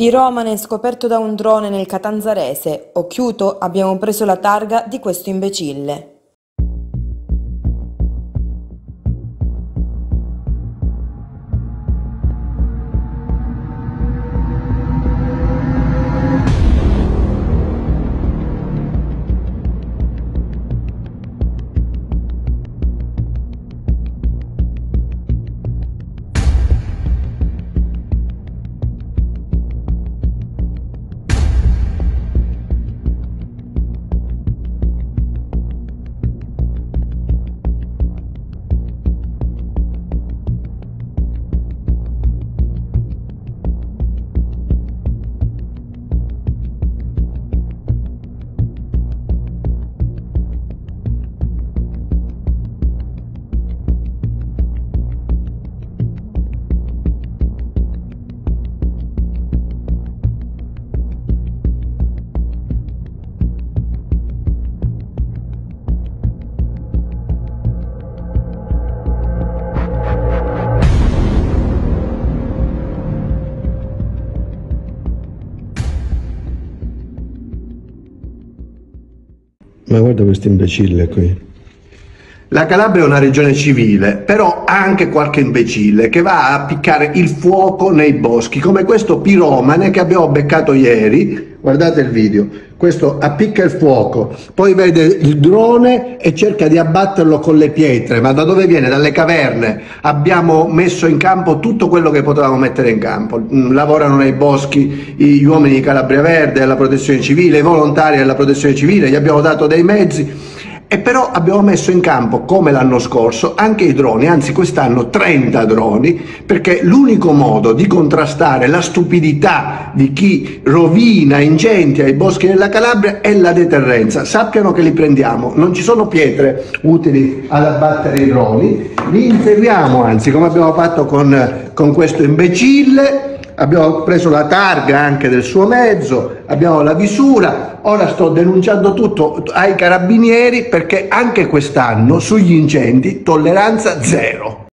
Piromane scoperto da un drone nel Catanzarese. Occhiuto, abbiamo preso la targa di questo imbecille. Ma guarda questo imbecille qui. La Calabria è una regione civile, però ha anche qualche imbecille che va a piccare il fuoco nei boschi, come questo piromane che abbiamo beccato ieri. Guardate il video, questo appicca il fuoco, poi vede il drone e cerca di abbatterlo con le pietre, ma da dove viene? Dalle caverne. Abbiamo messo in campo tutto quello che potevamo mettere in campo. Mm, lavorano nei boschi gli uomini di Calabria Verde, la protezione civile, i volontari della protezione civile, gli abbiamo dato dei mezzi e però abbiamo messo in campo, come l'anno scorso, anche i droni, anzi quest'anno 30 droni, perché l'unico modo di contrastare la stupidità di chi rovina, incendia i boschi della Calabria è la deterrenza. Sappiano che li prendiamo, non ci sono pietre utili ad abbattere i droni, li interriamo, anzi come abbiamo fatto con, con questo imbecille, abbiamo preso la targa anche del suo mezzo, abbiamo la visura, ora sto denunciando tutto ai carabinieri perché anche quest'anno sugli incendi tolleranza zero.